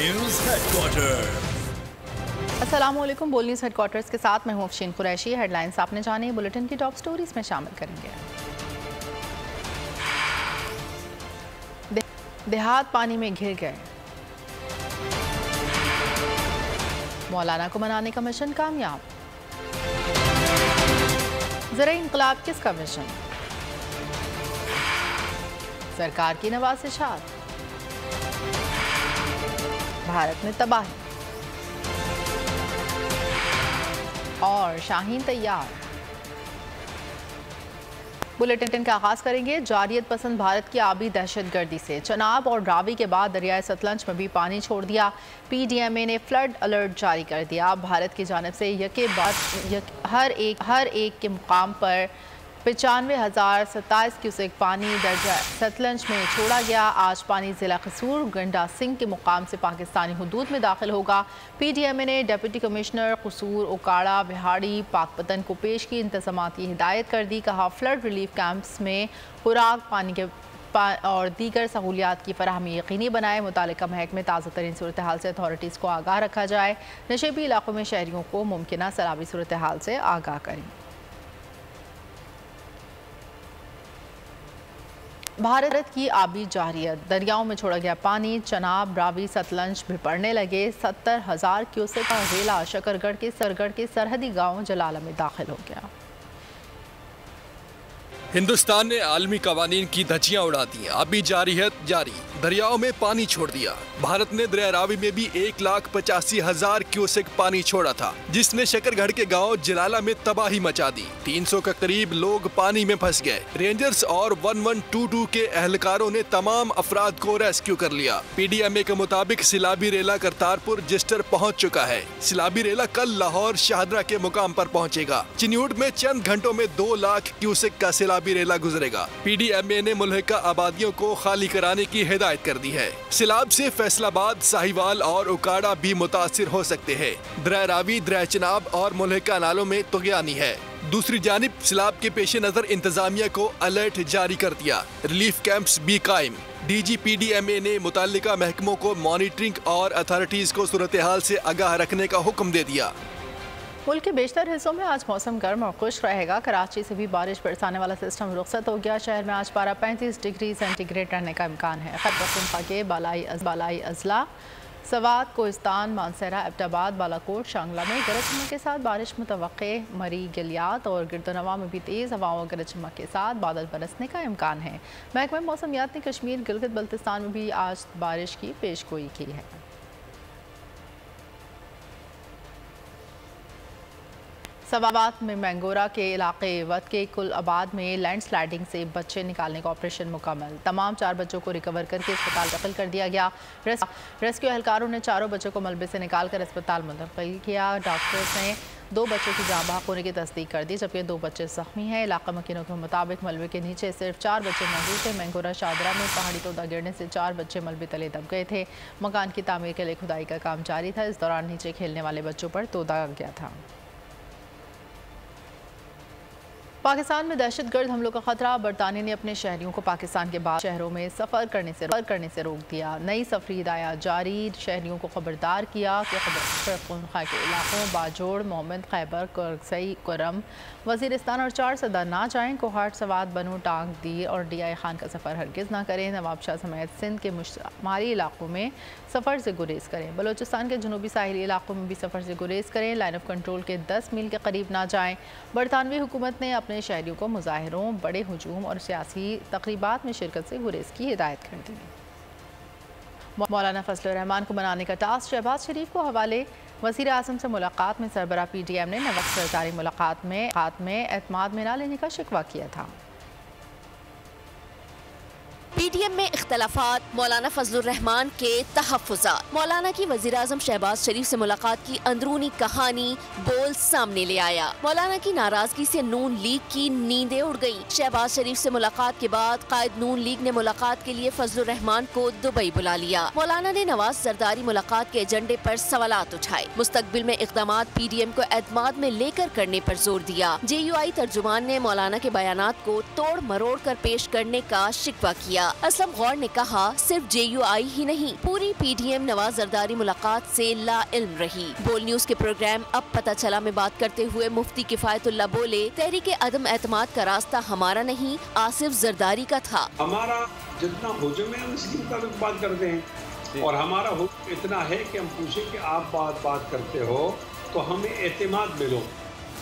News headquarter Aslam बोल news headquarters के साथ मैं हूँ अफशीन कुरैशी। हेडलाइंस आपने जाने बुलेटिन की टॉप स्टोरीज में शामिल करेंगे। देहात पानी में घिर गए। मौलाना को मनाने का मिशन कामयाब। जरा इनकलाब किसका मिशन सरकार की नवासिशात भारत में तबाही। और शाहीन तैयार। बुलेटिन का आगाज़ करेंगे। जारियत पसंद भारत की आबी दहशत गर्दी से। चनाब और रावी के बाद दरियाए सतलंज में भी पानी छोड़ दिया। पीडीएमए ने फ्लड अलर्ट जारी कर दिया। भारत की जानब से यके बाद यक, हर एक हर एक के मुकाम पर पचानवे हज़ार सत्ताईस क्यूसेक पानी दर्जा सतलंज में छोड़ा गया। आज पानी ज़िला कसूर, गंडा सिंह के मुकाम से पाकिस्तानी हदूद में दाखिल होगा। पी डी एम ए ने डिप्टी कमिश्नर कसूर, ओकाड़ा, बिहाड़ी पाकपतन को पेश की इंतज़ाम की हिदायत कर दी, कहा, फ्लड रिलीफ कैंप्स में खुराक, पानी के पा और दीगर सहूलियात की फरहमी यकीनी बनाए मुतल महकमे ताज़ा तरीन सूरत हाल से अथॉरिटीज़ को आगाह रखा जाए। नशेबी इलाकों में शहरीों को मुमकिन सैलाबी सूरत हाल से आगाह करें। भारत की आबी जारियत दरियाओं में छोड़ा गया पानी, चनाब, रावी, सतलंज भी पड़ने लगे। सत्तर हज़ार क्यूसेक का रेला शकरगढ़ के सरगढ़ के सरहदी गाँव जलाला में दाखिल हो गया। हिंदुस्तान ने आलमी कवानीन की धज्जियाँ उड़ा दी अभी जारी है, जारी। दरियाओं में पानी छोड़ दिया। भारत ने दरिया में भी एक लाख पचासी हज़ार क्यूसेक पानी छोड़ा था, जिसने शकरगढ़ के गाँव जलाला में तबाही मचा दी। 300 के करीब लोग पानी में फंस गए। रेंजर्स और 1122 के एहलकारों ने तमाम अफराद को रेस्क्यू कर लिया। पीडीएमए के मुताबिक सिलाबी रेला करतारपुर जिस्टर पहुँच चुका है। सिलाबी रेला कल लाहौर शाहदरा के मुकाम आरोप पहुँचेगा। चिन्यूट में चंद घंटों में दो लाख क्यूसेक का सिलाबी रेला गुजरेगा। पीडीएमए ने मुल्का आबादियों को खाली कराने की हिदायत कर दी है। सिलाब से फैसलाबाद, साहिवाल और उकाड़ा भी मुतासर हो सकते हैं। द्रै रावी द्रै चिनाब और मुलहका नालों में तुगयानी है। दूसरी जानब, सिलाब के पेश नज़र इंतजामिया को अलर्ट जारी कर दिया। रिलीफ कैंप्स भी कायम। D G P D M A ने मुतल महकमों को मॉनिटरिंग और अथॉरिटीज को सूरत हाल से आगाह रखने का हुक्म दे दिया। मुल्क के बेशतर हिस्सों में आज मौसम गर्म और खुश रहेगा। कराची से भी बारिश बरसाने वाला सिस्टम रुखसत हो गया। शहर में आज पारा पैंतीस डिग्री सेंटीग्रेड रहने का इम्कान है। खैर पख्तूनख्वा के बालाई अज, बालाई अजला सवात कोस्तान मानसरा एबटाबाद बालाकोट शांगला में गरज चमक के साथ बारिश मुतव मरी गलियात और गिरदनवा में भी तेज़ हवाओं गरज चमक के साथ बादल बरसने का इम्कान है। महकमा मौसमियात ने कश्मीर गिलगित बल्तिस्तान में भी आज बारिश की पेश गोई की है। सवाबाद में मैंगोरा के इलाके वत के कुल आबाद में लैंड स्लाइडिंग से बच्चे निकालने का ऑपरेशन मुकम्मल। तमाम चार बच्चों को रिकवर करके अस्पताल दखल कर दिया गया। रेस, रेस्क्यू एहलकारों ने चारों बच्चों को मलबे से निकाल कर अस्पताल मुंतकिल किया। डॉक्टर्स ने दो बच्चों की जाँ बहक होने की तस्दीक कर दी जबकि दो बच्चे जख्मी हैं। इलाका मकीनों के मुताबिक मलबे के नीचे सिर्फ़ चार बच्चे मौजूद थे। मैंगोरा शादरा में पहाड़ी तोदा गिरने से चार बच्चे मलबे तले दब गए थे। मकान की तामीर के लिए खुदाई का काम जारी था। इस दौरान नीचे खेलने वाले बच्चों पर तोदा गया था। पाकिस्तान में दहशत गर्द हमलों का खतरा, बरतानिया ने अपने शहरियों को पाकिस्तान के बाद शहरों में सफ़र करने से, सफ़र करने से रोक दिया। नई सफरी हिदायत जारी, शहरियों को खबरदार किया। कि के इलाकों, बाजोड़, मोहम्मद खैबर, करसई, करम। वजीरस्तान और चार सदा ना जाएँ, कोहाट, सवाद, बनू, टांग दी और डी आई खान का सफ़र हरगिज़ ना करें। नवाब शाह समेत सिंध के मुश्तमारी इलाकों में सफ़र से गुरेज करें। बलोचिस्तान के जनूबी साहली इलाकों में भी सफ़र से गुरेज करें। लाइन ऑफ़ कंट्रोल के दस मील के करीब ना जाएँ। बरतानवी हुकूमत ने अपने शहरीों को मुजाहरों, बड़े हजूम और सियासी तकरीबा में शिरकत से गुरेज की हिदायत कर दी मौलाना फजल रहमान को बनाने का टास्क शहबाज शरीफ को हवाले वज़ीर अजम से मुलाकात में सरबरा पी डी एम ने नवक सरकारी मुलाकात में, हाथ में एतमाद में ना लेने का शिकवा किया था। पी टी एम में इख्तलाफात, मौलाना फजलरहमान के तहफ़ात मौलाना की वजी अजम शहबाज शरीफ से मुलाकात की अंदरूनी कहानी बोल सामने ले आया। मौलाना की नाराज़गी से नून लीग की नींदें उड़ गई शहबाज शरीफ से मुलाकात के बाद कायद नून लीग ने मुलाकात के लिए फजल फजलरहमान को दुबई बुला लिया। मौलाना ने नवाज़ सरदारी मुलाकात के एजेंडे आरोप सवाल उठाए। मुस्तबिल में इकदाम पी डी एम को एतमाद में लेकर करने आरोप ज़ोर दिया। जे यू आई तर्जुमान ने मौलाना के बयान को तोड़ मरोड़ कर पेश करने का शिकवा किया। असलम गौर ने कहा सिर्फ़ जे यू आई ही नहीं पूरी P D M Nawaz Zardari मुलाकात ऐसी ला इल्म रही। बोल न्यूज़ के प्रोग्राम अब पता चला में बात करते हुए मुफ्ती किफायतुल्ला बोले तहरीक अदम एतमाद का रास्ता हमारा नहीं आसिफ जरदारी का था। हमारा जितना हुजम है हम इसके मुताबिक बात करते हैं। और हमारा हुक्म इतना है कि हम पूछें कि आप बात बात करते हो तो हमें एतमाद मिलो।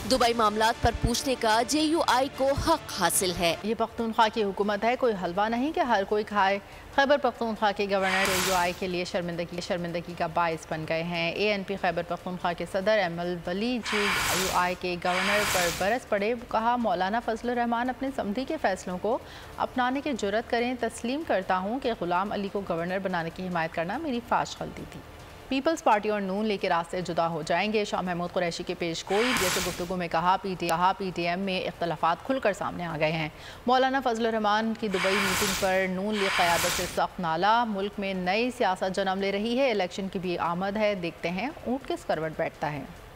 दुबई मामला पर पूछने का जे यू आई को हक हासिल है। ये पख्तूनख्वा की हुकूमत है, कोई हलवा नहीं कि हर कोई खाए। खैबर पख्तूनख्वा के गवर्नर जे यू आई के लिए शर्मिंदगी शर्मिंदगी का बायस बन गए हैं। A N P Khyber Pakhtunkhwa के सदर Emil Wali ji you I के गवर्नर पर बरस पड़े। कहा, मौलाना फजल रहमान अपने समधी के फैसलों को अपनाने की ज़रूरत करें। तस्लीम करता हूँ कि ग़ुलाम अली को गवर्नर बनाने की हिमायत करना मेरी फाश गलती थी। पीपल्स पार्टी और नून लेके रास्ते जुदा हो जाएँगे। शाह महमूद कुरैशी के पेश गोई। जैसे गुफ्तु में कहा पी टी कहा पी टी एम में इख्तलाफात खुलकर सामने आ गए हैं। मौलाना फजल रहमान की दुबई मीटिंग पर नून लीग क़्यादत से सख्त नाला। मुल्क में नई सियासत जन्म ले रही है। इलेक्शन की भी आमद है। देखते हैं ऊँट किस करवट बैठता है।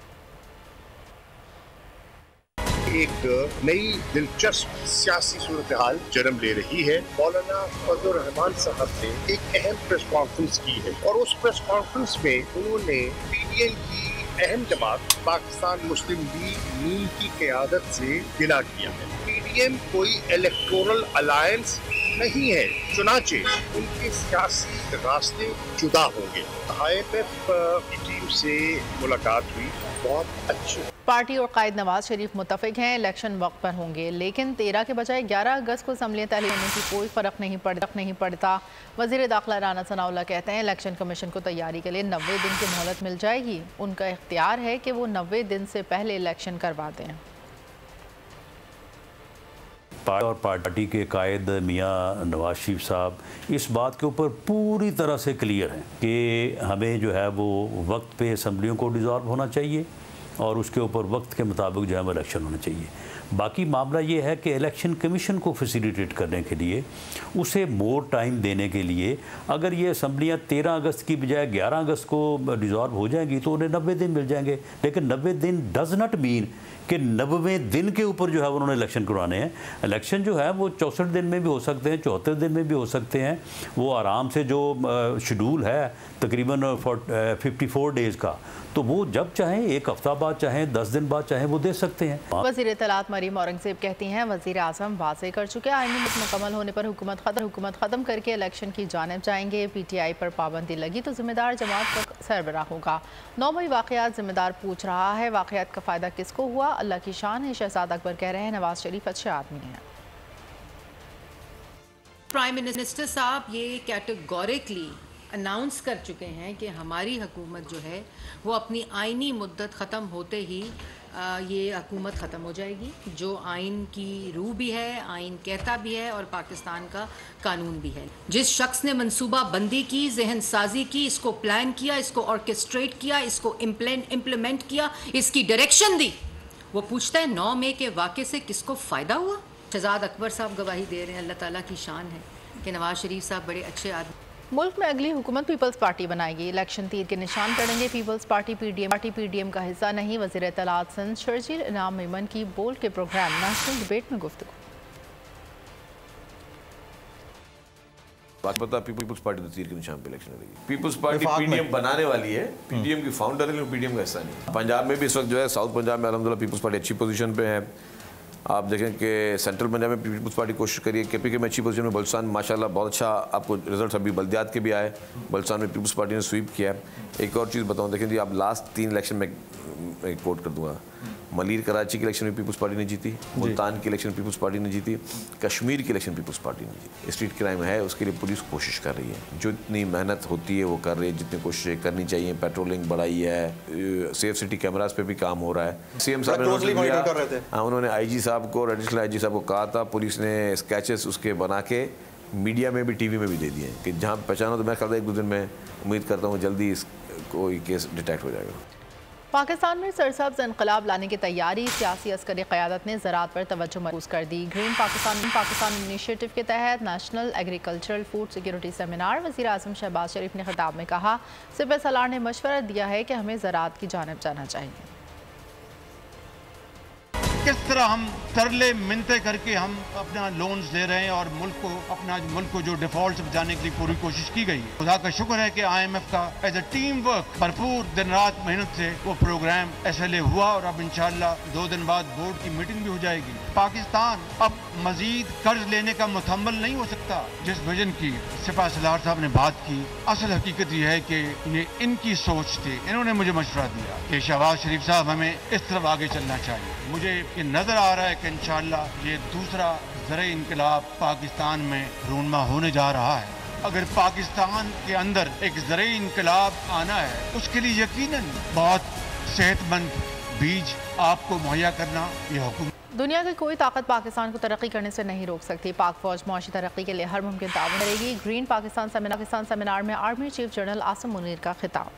एक नई दिलचस्प सियासी सूरत हाल जन्म ले रही है। मौलाना फजल रहमान साहब ने एक अहम प्रेस कॉन्फ्रेंस की है और उस प्रेस कॉन्फ्रेंस में उन्होंने पीडीएम की अहम जमात, पाकिस्तान मुस्लिम लीग नील की क्यादत से गिला किया है। पीडीएम कोई इलेक्टोरल अलायंस नहीं है, चुनाचे उनके सियासी रास्ते जुदा होंगे। आई एफ़ एफ़ की टीम से मुलाकात हुई। बहुत अच्छी। पार्टी और कायद नवाज़ शरीफ मुतफिक हैं, इलेक्शन वक्त पर होंगे। लेकिन तेरह के बजाय ग्यारह अगस्त को असम्बली तहली होने की कोई फ़र्क नहीं पड़ नहीं पड़ता। वज़ीर दाखिला राना सनाउल्ला कहते हैं, इलेक्शन कमीशन को तैयारी के लिए नबे दिन की मोहलत मिल जाएगी। उनका इख्तियार है कि वो नबे दिन से पहले इलेक्शन करवा दें। और पार्टी के कायद मियाँ नवाज़ शरीफ साहब इस बात के ऊपर पूरी तरह से क्लियर हैं कि हमें जो है वो वक्त पे असम्बलियों को डिज़ॉल्व होना चाहिए और उसके ऊपर वक्त के मुताबिक जो है वो इलेक्शन होना चाहिए। बाकी मामला ये है कि इलेक्शन कमीशन को फैसिलिटेट करने के लिए, उसे मोर टाइम देने के लिए, अगर ये असम्बलियाँ तेरह अगस्त की बजाय ग्यारह अगस्त को डिज़ॉल्व हो जाएँगी तो उन्हें नब्बे दिन मिल जाएँगे। लेकिन नब्बे दिन डज नॉट मीन कि नब्बे दिन के ऊपर जो है उन्होंने इलेक्शन करवाने हैं। इलेक्शन जो है वो चौंसठ दिन में भी हो सकते हैं, चौहत्तर दिन में भी हो सकते हैं। वो आराम से जो शेड्यूल है तकरीबन फिफ्टी फोर डेज़ का तो वो जब चाहें, एक हफ़्ता बाद चाहें, दस दिन बाद चाहें, वो दे सकते हैं। वज़ीर तलात मरीम औरंगज़ेब कहती हैं, वज़ीर आज़म वाजे कर चुके आईनी मुकम्मल होने पर हुकूमत खत्म हुकूमत ख़त्म करके इलेक्शन की जानब जाएँगे। पी टी आई पर पाबंदी लगी तो जिम्मेदार जमात का सरबरा होगा। नौ मई वाक़ात जिम्मेदार पूछ रहा है वाक़ात का फ़ायदा किसको हुआ? अल्लाह की शान है, शहजाद अकबर कह रहे हैं, नवाज़ शरीफ अच्छे आदमी हैं। प्राइम मिनिस्टर साहब ये कैटेगोरिकली अनाउंस कर चुके हैं कि हमारी हुकूमत जो है, वो अपनी आइनी मुद्दत ख़त्म होते ही ये हुकूमत ख़त्म हो जाएगी। जो आइन की रूह भी है आइन कहता भी है और पाकिस्तान का कानून भी है। जिस शख्स ने मनसूबा बंदी की, जहन साजी की, इसको प्लान किया, इसको ऑर्केस्ट्रेट किया, इसको इम्प्लीमेंट किया, इसकी डायरेक्शन दी। वो पूछता है, नौ मई के वाक़े से किसको फ़ायदा हुआ? शहजाद अकबर साहब गवाही दे रहे हैं, अल्लाह ताला की शान है कि नवाज़ शरीफ साहब बड़े अच्छे आदमी। मुल्क में अगली हुकूमत पीपल्स पार्टी बनाएगी। इलेक्शन तीर के निशान पड़ेंगे Peoples Party PDM party PDM का हिस्सा नहीं। वज़ीर तलात सन शर्जील इनाम मेमन की बोल के प्रोग्राम, नेशनल डिबेट में गुफ्तु बात पता पीपल्स पार्टी तो तीर के निशान पे इलेक्शन लड़ेगी। पीपल्स पार्टी पीडीएम बनाने वाली है पीडीएम की फाउंडर है लेकिन पीडीएम का हिस्सा नहीं पंजाब में भी इस वक्त जो है साउथ पंजाब में अलहमदिल्ला पीपल्स पार्टी अच्छी पोजीशन पे है। आप देखें कि सेंट्रल पंजाब में पीपल्स पार्टी कोशिश करिए के पी के में अच्छी पोजीशन में बलसान माशाल्लाह बहुत अच्छा आपको रिज़ल्ट अभी बल्दियात के भी आए। बलसान में पीपल्स पार्टी ने स्वीप किया एक और चीज़ बताऊँ देखें जी आप लास्ट तीन इलेक्शन में कोट कर दूँगा। मलिर कराची की इलेक्शन में पीपल्स पार्टी ने जीती मुल्तान की इलेक्शन पीपल्स पार्टी ने जीती कश्मीर की इलेक्शन पीपल्स पार्टी ने जीती। स्ट्रीट क्राइम है उसके लिए पुलिस कोशिश कर रही है। जो इतनी मेहनत होती है वो कर रही है जितनी कोशिशें करनी चाहिए। पेट्रोलिंग बढ़ाई है सेफ़ सिटी कैमराज पे भी काम हो रहा है। सीएम साहब ने हाँ उन्होंने आई साहब को एडिशनल आई साहब को कहा था पुलिस ने स्केचेस उसके बना के मीडिया में भी टीवी में भी दे दिए हैं। कि जहाँ पहचानो तो मैं ख्याल एक दो दिन में उम्मीद करता हूँ जल्दी इस कोई केस डिटेक्ट हो जाएगा। पाकिस्तान में सरसब्ज इनकलाब लाने की तैयारी, सियासी अस्करी क़्यादत ने ज़रात पर तवज्जो मरूज कर दी। ग्रीन पाकिस्तान पाकिस्तान इनिशिएटिव के तहत national agricultural food security seminar वजी अजम शहबाज शरीफ ने खिताब में कहा सिप सलार ने मशवरा दिया है कि हमें ज़रात की जानब जाना चाहिए। किस तरह हम तरले मिनते करके हम अपना लोन्स दे रहे हैं और मुल्क को, अपना मुल्क को जो डिफ़ॉल्ट बचाने के लिए पूरी कोशिश की गई है। खुदा का शुक्र है कि आईएमएफ का एज अ टीम वर्क भरपूर दिन रात मेहनत से वो प्रोग्राम एस हुआ और अब इंशाल्लाह दो दिन बाद बोर्ड की मीटिंग भी हो जाएगी। पाकिस्तान अब मजीद कर्ज लेने का मुतम्मल नहीं हो सकता, जिस विजन की सिपा सलार साहब ने बात की। असल हकीकत यह है कि ये इनकी सोच थी। इन्होंने मुझे मशवरा दिया कि शहबाज शरीफ साहब हमें इस तरफ़ आगे चलना चाहिए। मुझे ये नज़र आ रहा है कि इंशाल्लाह ये दूसरा जर इनकलाब पाकिस्तान में रूनमा होने जा रहा है। अगर पाकिस्तान के अंदर एक जर इनकलाब आना है, उसके लिए यकीनन बहुत सेहतमंद बीज आपको मुहैया करना ये हुकूमत दुनिया की कोई ताकत पाकिस्तान को तरक्की करने से नहीं रोक सकती। पाक फौज मुआशी तरक्की के लिए हर मुमकिन ताउन करेगी। Green Pakistan seminar Pakistan seminar में army chief general Asim Munir का खिताब।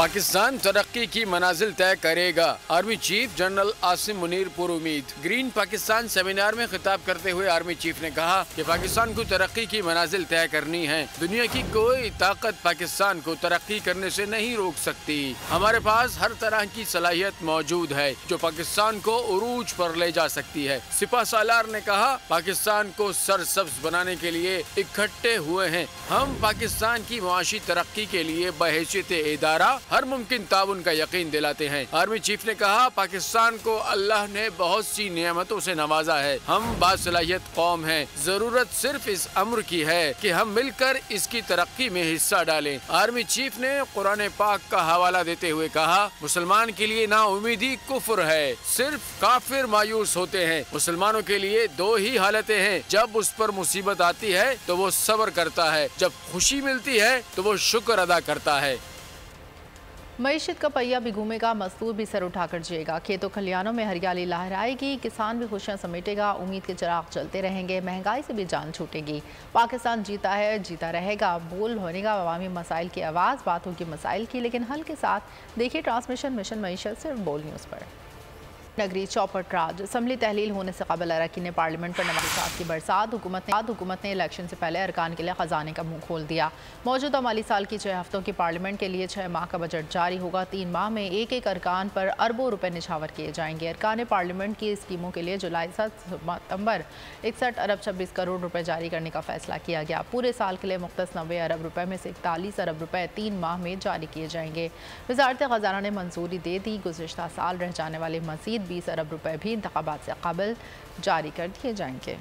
पाकिस्तान तरक्की की मनाजिल तय करेगा। Army chief general Asim Munir पुर उम्मीद। ग्रीन पाकिस्तान सेमिनार में खिताब करते हुए आर्मी चीफ ने कहा कि पाकिस्तान को तरक्की की मनाजिल तय करनी है। दुनिया की कोई ताकत पाकिस्तान को तरक्की करने से नहीं रोक सकती। हमारे पास हर तरह की सलाहियत मौजूद है, जो पाकिस्तान को उरूज पर ले जा सकती है। सिपा सालार ने कहा, पाकिस्तान को सरसब्ज बनाने के लिए इकट्ठे हुए हैं। हम पाकिस्तान की मुआशी तरक्की के लिए बहसीत इदारा हर मुमकिन ताउन का यकीन दिलाते हैं। आर्मी चीफ ने कहा, पाकिस्तान को अल्लाह ने बहुत सी नियामतों से नवाजा है। हम बासलाहियत कौम है। ज़रूरत सिर्फ़ इस अम्र की है कि हम मिलकर इसकी तरक्की में हिस्सा डालें। आर्मी चीफ ने कुरान पाक का हवाला देते हुए कहा, मुसलमान के लिए ना उम्मीदी कुफर है। सिर्फ़ काफिर मायूस होते हैं। मुसलमानों के लिए दो ही हालतें हैं। जब उस पर मुसीबत आती है तो वो सब्र करता है। जब खुशी मिलती है तो वो शुक्र अदा करता है। मीशत का पहिया भी घूमेगा, मजदूर भी सर उठाकर जिएगा। खेतों खलियानों में हरियाली लहराएगी, किसान भी खुशियाँ समेटेगा, उम्मीद के चिराग चलते रहेंगे, महँगाई से भी जान छूटेगी। पाकिस्तान जीता है, जीता रहेगा, बोल होनेगा, अवामी मसाइल की आवाज़, बात होगी मसाइल की, लेकिन हल के साथ, देखिए ट्रांसमिशन मिशन मीशत सिर्फ़ बोल न्यूज़ पर। नगरी चौपट राज असम्बली तहलील होने से कबल अरकी ने पार्लियामेंट पर नवाजात की बरसात। हुकूमत ने हुकूमत ने इलेक्शन से पहले अरकान के लिए ख़जाने का मुँह खोल दिया। मौजूदा माली साल की छः हफ्तों की पार्लियामेंट के लिए छः माह का बजट जारी होगा। तीन माह में एक एक अरकान पर अरबों रुपये निछावर किए जाएँगे। अरकान पार्लियामेंट की स्कीमों के लिए जुलाई सात सितंबर इकसठ अरब छब्बीस करोड़ रुपये जारी करने का फैसला किया गया। पूरे साल के लिए मुख्त नबे अरब रुपये में से इकतालीस अरब रुपये तीन माह में जारी किए जाएँगे। वजारत ख़जाना ने मंजूरी दे दी। गुजशत साल रह जाने वाले मजीद बीस अरब रुपये भी इंतबात से कबल जारी कर दिए जाएँगे।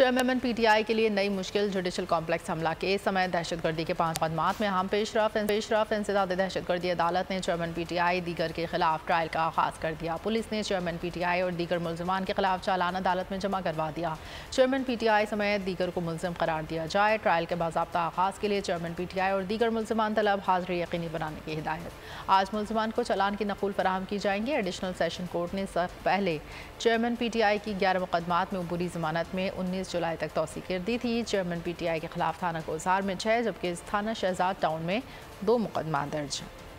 चेयरमैन पीटीआई के लिए नई मुश्किल जुडिशल कॉम्प्लेक्स हमला के समय दहशतगर्दी के पाँच मुकदमात में हम पेशरफ पेशरफ इंसदाद दहशतगर्दी अदालत ने चेयरमैन पीटीआई दीगर के खिलाफ ट्रायल का आगाज़ कर दिया। पुलिस ने चेयरमैन पीटीआई और दीगर मुलजमान के खिलाफ चालान अदालत में जमा करवा दिया। चेयरमैन पीटीआई समेत दीगर को मुलजम करार दिया जाए। ट्रायल के बाबा आगाज़ के लिए चेयरमैन पीटीआई और दीगर मुलजमान तलब हाजिरी यकीनी बनाने की हिदायत। आज मुलजमान को चालान की नकुल फराहम की जाएँगी। एडिशनल सेशन कोर्ट ने पहले चेयरमैन पीटीआई की ग्यारह मुकदमात में अबूरी जमानत में उन्नीस जुलाई तक तोसी कर दी थी। चेयरमैन पीटीआई के खिलाफ थाना कोजार में छः जबकि थाना शहजाद टाउन में दो मुकदमा दर्ज हैं।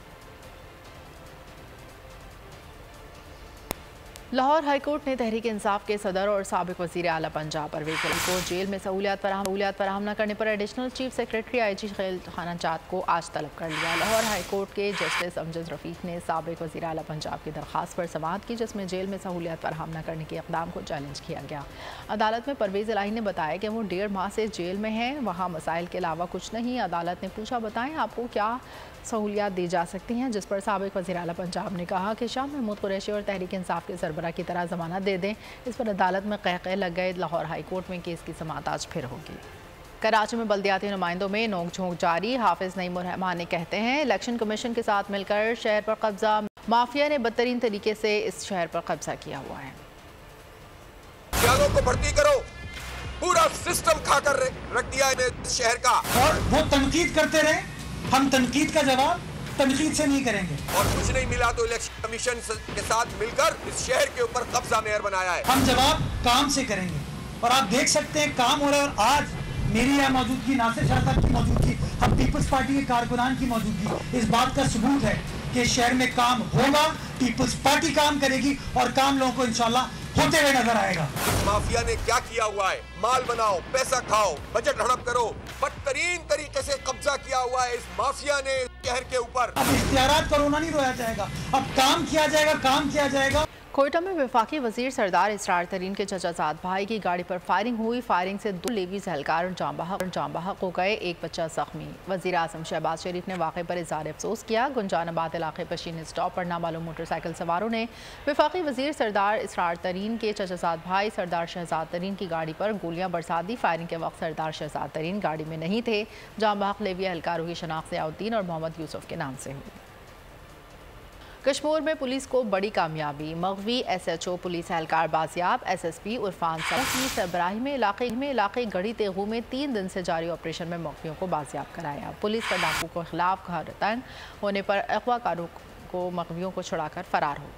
लाहौर हाईकोर्ट ने तहरीक इंसाफ के सदर और सबक वजी अला पंजाब परवेज अली को जेल में सहूलियात सहूलियात फराहम न करने पर additional chief secretary I G खेल खाना जात को आज तलब कर लिया। लाहौर हाईकोर्ट के जस्टिस अमजद रफ़ीक ने सबक वजी अला पंजाब की दरख्वास्त पर समात की, जिसमें जेल में सहूलियात फराहम न करने के इकदाम को चैलेंज किया गया। अदालत में परवेज़ इलाही ने बताया कि वो डेढ़ माह से जेल में हैं, वहाँ मसाइल के अलावा कुछ नहीं। अदालत ने पूछा, बताएँ आपको क्या सहूलियात दी जा सकती हैं? जिस पर सबक वजी अला पंजाब ने कहा कि शाह महमूद कुरैशी और तहरीक इंसाफ के सरबरा की तरह जमानत दे दें। इस पर अदालत में कह कह लग गए। लाहौर हाई कोर्ट में केस की समात आज फिर होगी। कराची में बल्दियाती नुमाइंदों में नोक झोंक जारी। हाफिज नईम रहमान कहते हैं इलेक्शन कमीशन के साथ मिलकर शहर पर कब्जा। माफिया ने बदतरीन तरीके से इस शहर पर कब्जा किया हुआ है। को भर्ती करो। पूरा सिस्टम खाकर रख दिया है शहर का। और वो तनकीद करते रहे। हम तनकीद का जवाब तनकीद से नहीं करेंगे। और कुछ नहीं मिला तो इलेक्शन कमीशन के साथ मिलकर इस शहर के ऊपर कब्जा मेयर बनाया है। हम जवाब काम से करेंगे। और आप देख सकते हैं काम हो रहा है और आज मेरी यहाँ मौजूदगी नासिर शाह साहब की मौजूदगी हम पीपल्स पार्टी के कारकुनान की मौजूदगी इस बात का सबूत है कि शहर में काम होगा पीपल्स पार्टी काम करेगी और काम लोगों को इंशाल्लाह होते हुए नज़र आएगा। माफिया ने क्या किया हुआ है? माल बनाओ पैसा खाओ बजट हड़प करो। बदतरीन तरीके से कब्जा किया हुआ है इस माफिया ने शहर के ऊपर। अब इख्तियार कोरोना नहीं रोया जाएगा। अब काम किया जाएगा काम किया जाएगा। कोयटा में विफाकी वज़ीर सरदार इसरार तरीन के चचाजाद भाई की गाड़ी पर फायरिंग हुई। फायरिंग से दो लेवीज एहलकार जामबाहक जामबाहक हो गए। एक बच्चा जख्मी। वज़ीर अजम शहबाज शरीफ ने वाक़े पर इजहार अफसोस किया। गुंजानाबाद इलाके पर शीन स्टॉप पर नामालूम मोटरसाइकिल सवारों ने विफाकी वज़ीर सरदार इसरार तरीन के चचाजाद भाई सरदार शहजाद तरीन की गाड़ी पर गोलियाँ बरसा दी। फायरिंग के वक्त सरदार शहजाद तरीन गाड़ी में नहीं थे। जामबाहक लेवी एहलकारों की शनाख्त सियाउद्दीन और मोहम्मद यूसुफ के नाम से हुई। कश्मीर में पुलिस को बड़ी कामयाबी। मगवी एसएचओ पुलिस एहलकार बाजियाब, एसएसपी सब की सरबराही में इलाके में इलाके गढ़ी तेगू में तीन दिन से जारी ऑपरेशन में मगवियों को बाजियाब कराया। पुलिस पर डाकू के खिलाफ घर तंग होने पर अगवा कारों को मगवियों को छुड़ाकर फरार हो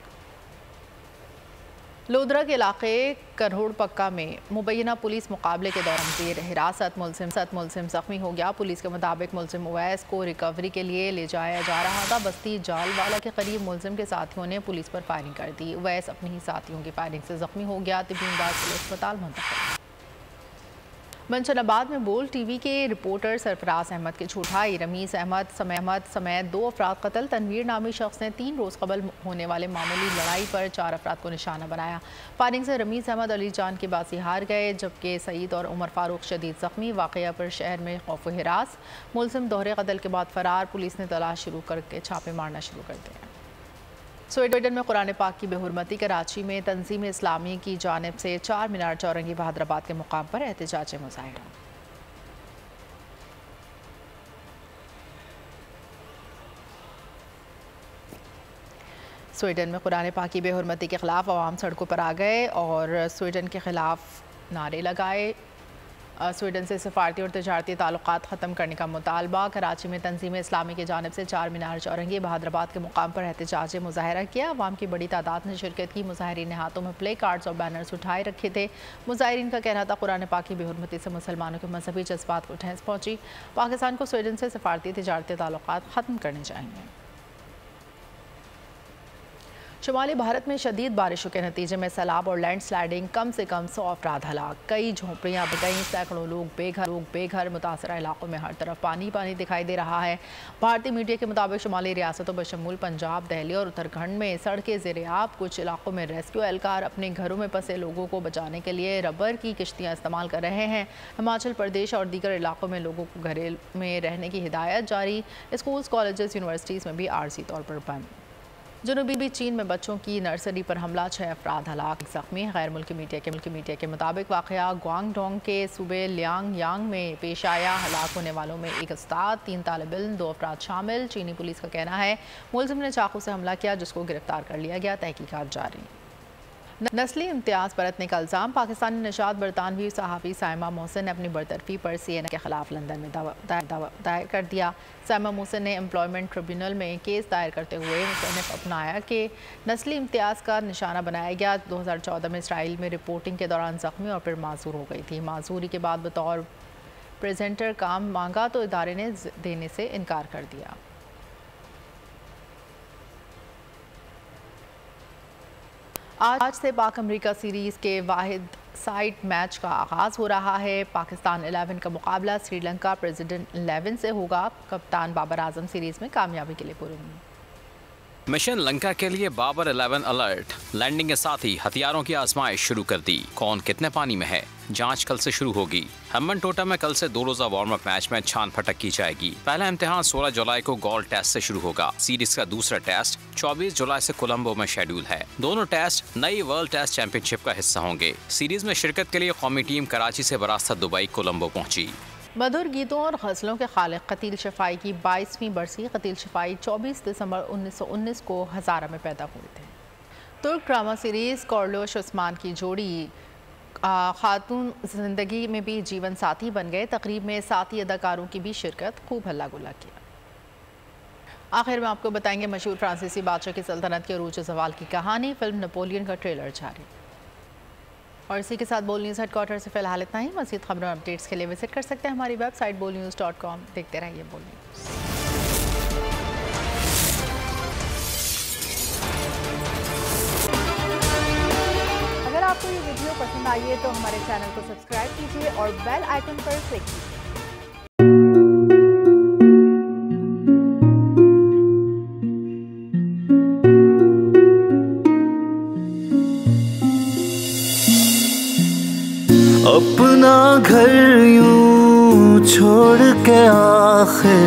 लोधरा के इलाके करोड़ पक्का में मुबैना पुलिस मुकाबले के दौरान जेर हिरासत मुलसिम सत मुलसिम जख्मी हो गया। पुलिस के मुताबिक मुलसिम उवैस को रिकवरी के लिए ले जाया जा रहा था। बस्ती जालवाला के करीब मुलसिम के साथियों ने पुलिस पर फायरिंग कर दी। उवैस अपने ही साथियों की फायरिंग से जख्मी हो गया। तिबीनदार अस्पताल मुंतकिल मंशनाबाद में बोल टीवी के रिपोर्टर सरफराज अहमद की छुटाई रमीज़ अहमद, समय अहमद समेत दो अफराद कत्ल। तनवीर नामी शख्स ने तीन रोज़ कबल होने वाले मामूली लड़ाई पर चार अफराद को निशाना बनाया। फायरिंग से रमीज़ अहमद अली जान के बासी हार गए, जबकि सईद और उमर फारूक शदीद ज़ख्मी। वाक़ पर शहर में खौफ हिरास। मुलजिम दोहरे कतल के बाद फ़रार। पुलिस ने तलाश शुरू करके छापे मारना शुरू कर दिया स्वीडन में कुरान पाक की बेहरमती, कराची में तंजीम इस्लामी की जानब से चार मीनार चौरंगी बहादराबाद के मुकाम पर एहतजाज मुजाहरा। स्वीडन में कुरान पाक की बेहरमती के ख़िलाफ़ आवाम सड़कों पर आ गए और स्वीडन के ख़िलाफ़ नारे लगाए। स्वीडन से सफारती और तजारती ताल्लुक ख़त्म करने का मुतालबा। कराची में तंजीम इस्लामी की जानब से चार मीनार चौरंगी। बहादराबाद के मुकाम पर एहतजाज मुजाहरा किया। अवाम की बड़ी तादाद ने शिरकत की। मुजाहरीन ने हाथों में प्ले कार्ड्स और बैनर्स उठाए रखे थे। मुजाहरीन का कहना था, कुरान पाक की बेहरमती से मुसलमानों के मजहबी जज्बात को ठेंस पहुँची। पाकिस्तान को स्वीडन से सफारती तजारती ताल्लुक ख़त्म करने चाहिए शुमाली भारत में शदीद बारिशों के नतीजे में सैलाब और लैंड स्लाइडिंग कम से कम सौ अफराद हलाक। कई झोंपड़ियाँ गई सैकड़ों लोग बेघर लोग बेघर, मुतासर इलाकों में हर तरफ़ पानी पानी दिखाई दे रहा है। भारतीय मीडिया के मुताबिक शुमाली रियासतों, बशमूल पंजाब, दहली और उत्तराखंड में सड़कें जेरियाब कुछ इलाकों में रेस्क्यू एहलकार अपने घरों में फंसे लोगों को बचाने के लिए रबर की किश्तियाँ इस्तेमाल कर रहे हैं। हिमाचल प्रदेश और दीगर इलाकों में लोगों को घरेल में रहने की हिदायत जारी। स्कूल्स, कॉलेजेस, यूनिवर्सिटीज़ में भी आरसी तौर पर बंद। जनूबी चीन में बच्चों की नर्सरी पर हमला छः अफराद हलाक, जख्मी, गैर मुल्की मीडिया के मुल्की मीडिया के मुताबिक वाक़ ग्वांगडोंग के सूबे लियांग यांग में पेश आया हलाक होने वालों में एक उस्ताद, तीन तालब इम दो अफराद शामिल। चीनी पुलिस का कहना है, मुलजिम ने चाकू से हमला किया, जिसको गिरफ़्तार कर लिया गया। तहकीकत जारी। नस्ली इम्तियाज़ बरतने का इल्ज़ाम। पाकिस्तानी निशात बरतानवी सहाफ़ी सायमा मोहसिन ने अपनी बरतरफी पर सी एन ए के ख़िलाफ़ लंदन में दायर कर दिया। सायमा मोहसिन ने एम्प्लॉयमेंट ट्रिब्यूनल में केस दायर करते हुए मुसनफ़ अपनाया कि नस्ली इम्तियाज़ का निशाना बनाया गया। दो हज़ार चौदह में इसराइल में रिपोर्टिंग के दौरान ज़ख्मी और फिर माजूर हो गई थी। माजूरी के बाद बतौर प्रेजेंटर काम मांगा तो इदारे ने देने से इनकार कर दिया। आज से पाक अमरीका सीरीज़ के वाहिद साइड मैच का आगाज़ हो रहा है। पाकिस्तान 11 का मुकाबला श्रीलंका प्रेसिडेंट 11 से होगा। कप्तान बाबर आज़म सीरीज़ में कामयाबी के लिए पूरे मिशन लंका के लिए बाबर 11 अलर्ट। लैंडिंग के साथ ही हथियारों की आजमाइश शुरू कर दी। कौन कितने पानी में है? जाँच कल से शुरू होगी। हम्बन टोटा में कल से दो रोजा वार्म अप मैच में छान फटक की जाएगी। पहला इम्तिहान 16 जुलाई को गोल्ड टेस्ट से शुरू होगा। सीरीज़ का दूसरा टेस्ट 24 जुलाई से कोलंबो में शेड्यूल है। दोनों टेस्ट नई वर्ल्ड टेस्ट चैंपियनशिप का हिस्सा होंगे। सीरीज़ में शिरकत के लिए कौमी टीम कराची से बरासत दुबई, कोलंबो पहुँची। मधुर गीतों और गज़लों के खालिक कतील शफाई की बाईसवीं बरसी। कतील शफाई 24 दिसंबर 1919 को हज़ारा में पैदा हुए थे। तुर्क ड्रामा सीरीज़ कॉर्लोश उस्मान की जोड़ी। खातून ज़िंदगी में भी जीवन साथी बन गए। तकरीब में साथी अदाकारों की भी शिरकत, खूब हल्ला गुल्ला किया। आखिर में आपको बताएँगे मशहूर फ्रांसीसी बादशाह की सल्तनत के अरूज सवाल की कहानी। फ़िल्म नपोलियन का ट्रेलर जारी। और इसी के साथ बोल न्यूज़ हेडक्वार्टर से फ़िलहाल इतना ही। मजीद खबरों अपडेट्स के लिए विज़िट कर सकते हैं हमारी वेबसाइट बोल न्यूज़ डॉट कॉम। देखते रहिए बोल न्यूज़। आपको ये वीडियो पसंद आई है तो हमारे चैनल को सब्सक्राइब कीजिए और बेल आइकन पर क्लिक कीजिए। अपना घर यूँ छोड़ के आखिर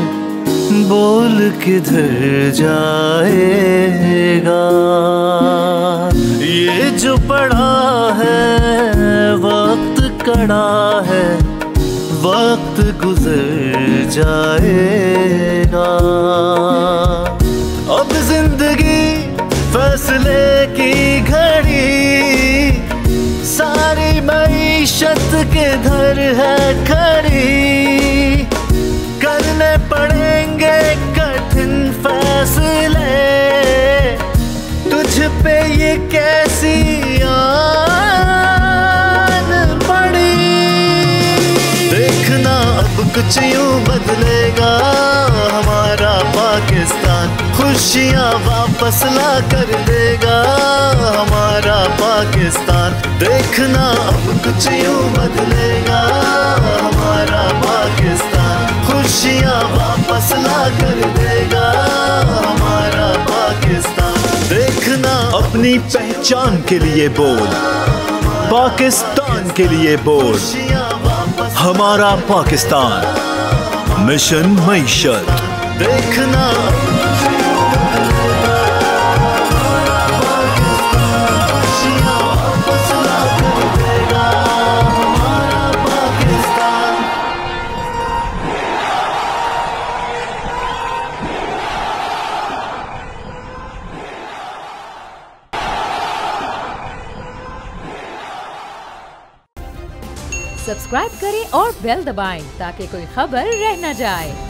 बोल किधर जाएगा? ये जो है वक्त है, वक्त गुजर जाएगा। अब ज़िंदगी फैसले की घड़ी, सारी मीशत के घर है, खड़ी कुछ यूँ बदलेगा हमारा पाकिस्तान। खुशियाँ वापस ला कर देगा हमारा पाकिस्तान। देखना अब कुछ यूँ बदलेगा हमारा पाकिस्तान। खुशियाँ वापस ला कर देगा हमारा पाकिस्तान। देखना अपनी पहचान के लिए बोल। पाकिस्तान के लिए बोल। हमारा पाकिस्तान। मिशन मीशत। देखना। बेल दबाएँ ताकि कोई खबर रह न जाए।